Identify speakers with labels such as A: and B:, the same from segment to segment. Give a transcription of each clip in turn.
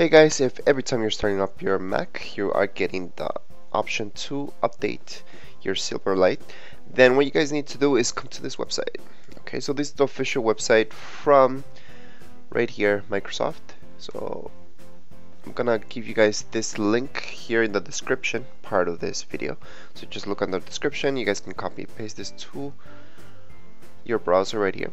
A: Hey guys, if every time you're starting up your Mac, you are getting the option to update your Silverlight, then what you guys need to do is come to this website. Okay, so this is the official website from right here, Microsoft. So I'm gonna give you guys this link here in the description part of this video. So just look on the description, you guys can copy and paste this to your browser right here.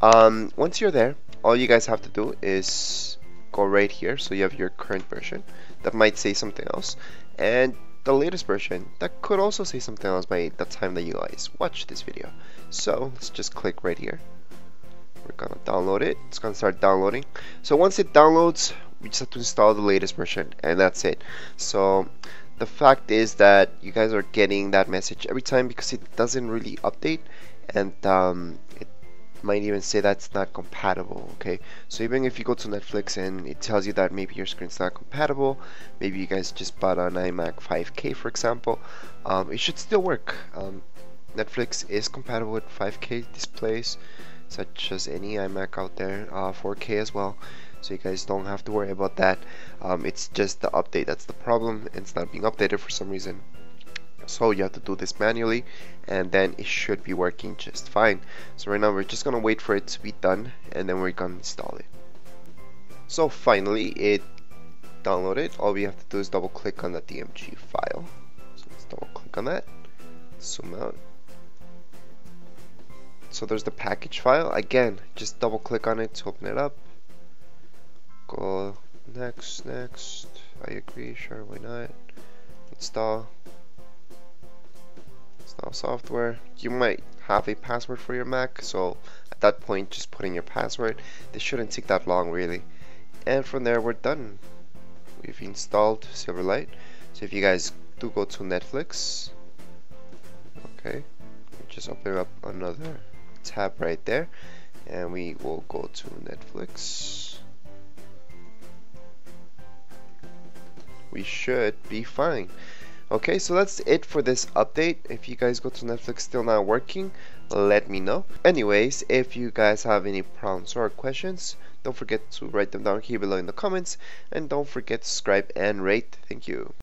A: Um, once you're there, all you guys have to do is go right here so you have your current version that might say something else and the latest version that could also say something else by the time that you guys watch this video. So let's just click right here. We're gonna download it. It's gonna start downloading. So once it downloads we just have to install the latest version and that's it. So the fact is that you guys are getting that message every time because it doesn't really update and um, it might even say that's not compatible okay? So even if you go to Netflix and it tells you that maybe your screen's not compatible maybe you guys just bought an iMac 5k for example um, it should still work. Um, Netflix is compatible with 5k displays such as any iMac out there uh, 4k as well so you guys don't have to worry about that. Um, it's just the update that's the problem. It's not being updated for some reason so you have to do this manually and then it should be working just fine. So right now we're just gonna wait for it to be done and then we're gonna install it. So finally it downloaded. All we have to do is double click on the DMG file. So let's double click on that. Zoom out. So there's the package file. Again just double click on it to open it up. Go next next. I agree sure why not? Install software. You might have a password for your Mac so at that point just put in your password this shouldn't take that long really. And from there we're done. We've installed Silverlight. So if you guys do go to Netflix okay just open up another tab right there and we will go to Netflix. We should be fine Okay, so that's it for this update. If you guys go to Netflix still not working, let me know. Anyways, if you guys have any problems or questions, don't forget to write them down here below in the comments. And don't forget to subscribe and rate. Thank you.